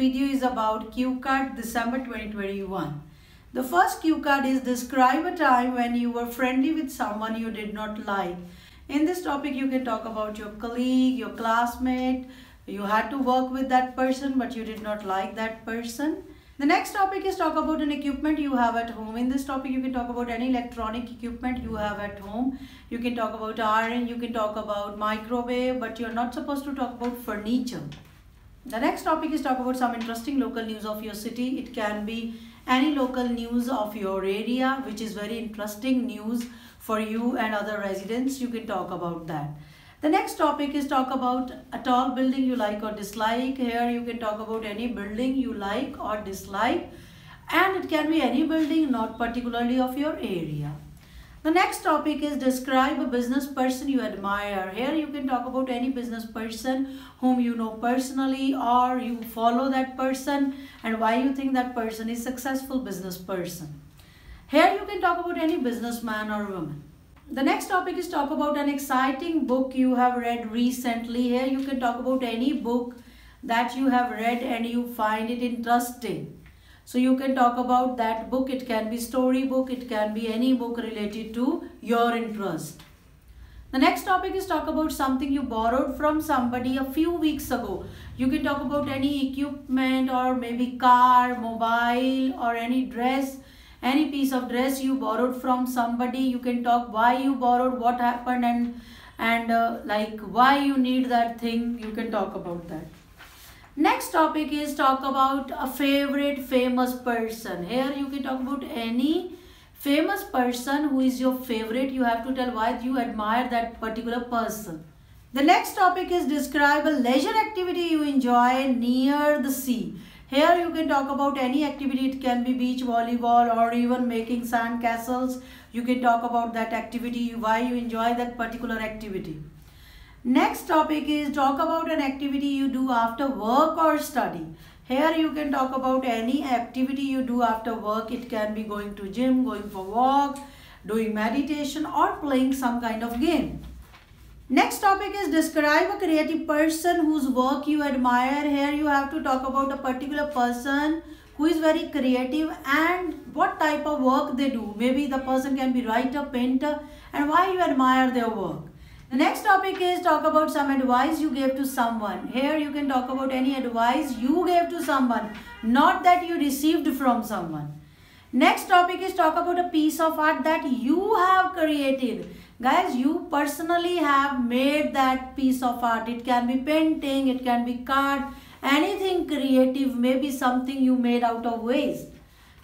video is about cue card December 2021. The first cue card is describe a time when you were friendly with someone you did not like. In this topic, you can talk about your colleague, your classmate. You had to work with that person, but you did not like that person. The next topic is talk about an equipment you have at home. In this topic, you can talk about any electronic equipment you have at home. You can talk about iron, you can talk about microwave, but you're not supposed to talk about furniture. The next topic is talk about some interesting local news of your city. It can be any local news of your area, which is very interesting news for you and other residents. You can talk about that. The next topic is talk about a tall building you like or dislike. Here you can talk about any building you like or dislike and it can be any building not particularly of your area. The next topic is describe a business person you admire. Here you can talk about any business person whom you know personally or you follow that person and why you think that person is successful business person. Here you can talk about any businessman or woman. The next topic is talk about an exciting book you have read recently. Here you can talk about any book that you have read and you find it interesting. So you can talk about that book. It can be story book. It can be any book related to your interest. The next topic is talk about something you borrowed from somebody a few weeks ago. You can talk about any equipment or maybe car, mobile or any dress any piece of dress you borrowed from somebody you can talk why you borrowed what happened and and uh, like why you need that thing you can talk about that next topic is talk about a favorite famous person here you can talk about any famous person who is your favorite you have to tell why you admire that particular person the next topic is describe a leisure activity you enjoy near the sea here you can talk about any activity. It can be beach volleyball or even making sand castles. You can talk about that activity, why you enjoy that particular activity. Next topic is talk about an activity you do after work or study. Here you can talk about any activity you do after work. It can be going to gym, going for walk, doing meditation or playing some kind of game. Next topic is describe a creative person whose work you admire. Here you have to talk about a particular person who is very creative and what type of work they do. Maybe the person can be writer, painter and why you admire their work. The next topic is talk about some advice you gave to someone. Here you can talk about any advice you gave to someone, not that you received from someone. Next topic is talk about a piece of art that you have created guys you personally have made that piece of art it can be painting it can be card anything creative maybe something you made out of waste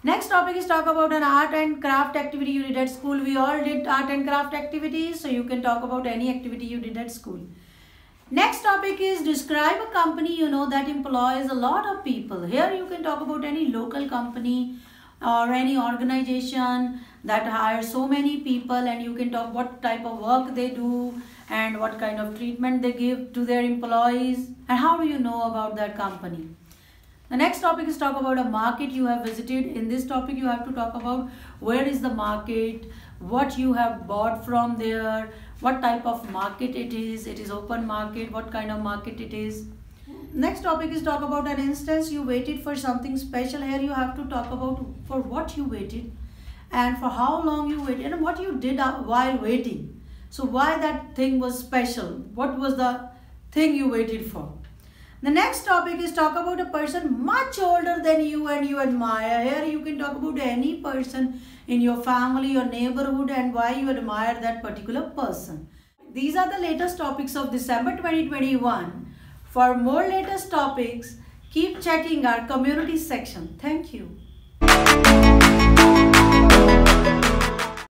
next topic is talk about an art and craft activity you did at school. We all did art and craft activities so you can talk about any activity you did at school. Next topic is describe a company you know that employs a lot of people. Here you can talk about any local company or any organization that hires so many people and you can talk what type of work they do and what kind of treatment they give to their employees. And how do you know about that company. The next topic is talk about a market you have visited. In this topic you have to talk about where is the market, what you have bought from there, what type of market it is, it is open market, what kind of market it is. Next topic is talk about an instance you waited for something special. Here you have to talk about for what you waited and for how long you waited and what you did while waiting. So why that thing was special? What was the thing you waited for the next topic is talk about a person much older than you and you admire here you can talk about any person in your family or neighborhood and why you admire that particular person these are the latest topics of december 2021 for more latest topics, keep checking our community section. Thank you.